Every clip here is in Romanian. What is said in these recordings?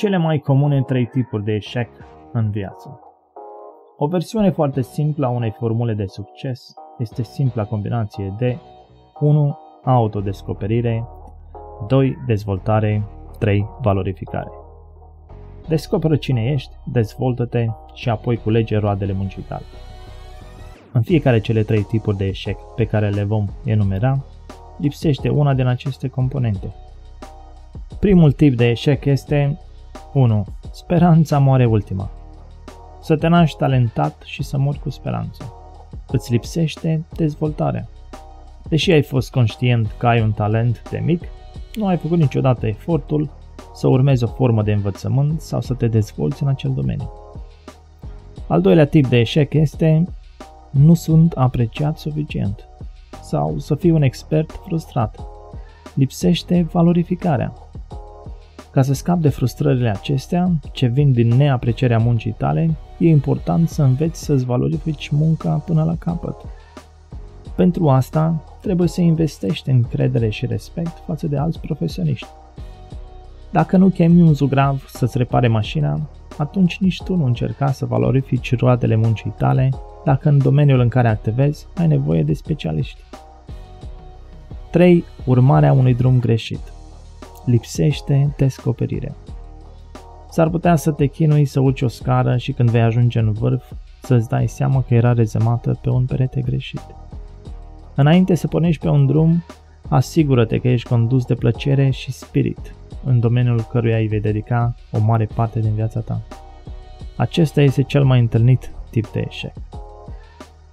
Cele mai comune trei tipuri de eșec în viață. O versiune foarte simplă a unei formule de succes este simpla combinație de 1. Autodescoperire 2. Dezvoltare 3. Valorificare. Descoperă cine ești, dezvoltă-te și apoi culege roadele muncii tale. În fiecare cele trei tipuri de eșec pe care le vom enumera, lipsește una din aceste componente. Primul tip de eșec este 1. Speranța moare ultima. Să te naști talentat și să mori cu speranță. Îți lipsește dezvoltarea. Deși ai fost conștient că ai un talent de mic, nu ai făcut niciodată efortul să urmezi o formă de învățământ sau să te dezvolți în acel domeniu. Al doilea tip de eșec este nu sunt apreciat suficient sau să fii un expert frustrat. Lipsește valorificarea. Ca să scapi de frustrările acestea, ce vin din neaprecierea muncii tale, e important să înveți să-ți valorifici munca până la capăt. Pentru asta, trebuie să investești în credere și respect față de alți profesioniști. Dacă nu chemi un zugrav să-ți repare mașina, atunci nici tu nu încerca să valorifici roadele muncii tale dacă în domeniul în care activezi ai nevoie de specialiști. 3. Urmarea unui drum greșit. Lipsește descoperirea. S-ar putea să te chinui să urci o scară și când vei ajunge în vârf, să-ți dai seama că era rezemată pe un perete greșit. Înainte să pornești pe un drum, asigură-te că ești condus de plăcere și spirit, în domeniul căruia îi vei dedica o mare parte din viața ta. Acesta este cel mai întâlnit tip de eșec.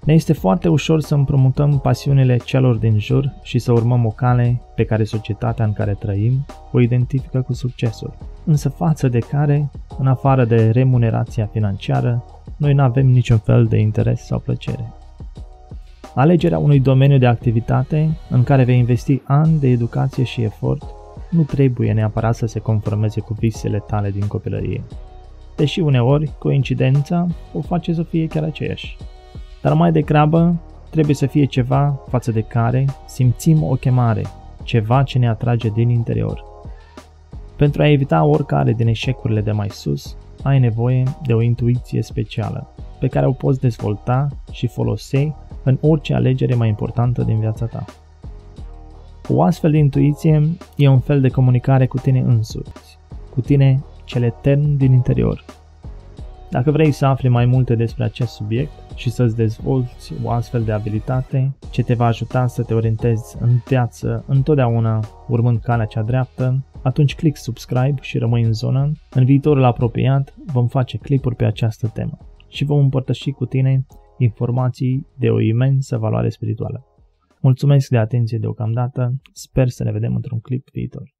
Ne este foarte ușor să împrumutăm pasiunile celor din jur și să urmăm o cale pe care societatea în care trăim o identifică cu succesul, însă față de care, în afară de remunerația financiară, noi nu avem niciun fel de interes sau plăcere. Alegerea unui domeniu de activitate în care vei investi ani de educație și efort nu trebuie neapărat să se conformeze cu visele tale din copilărie, deși uneori coincidența o face să fie chiar aceeași dar mai degrabă trebuie să fie ceva față de care simțim o chemare, ceva ce ne atrage din interior. Pentru a evita oricare din eșecurile de mai sus, ai nevoie de o intuiție specială, pe care o poți dezvolta și folosi în orice alegere mai importantă din viața ta. O astfel de intuiție e un fel de comunicare cu tine însuți, cu tine cel etern din interior, dacă vrei să afli mai multe despre acest subiect și să-ți dezvolți o astfel de abilitate ce te va ajuta să te orientezi în viață întotdeauna urmând calea cea dreaptă, atunci click subscribe și rămâi în zonă. În viitorul apropiat vom face clipuri pe această temă și vom împărtăși cu tine informații de o imensă valoare spirituală. Mulțumesc de atenție deocamdată, sper să ne vedem într-un clip viitor.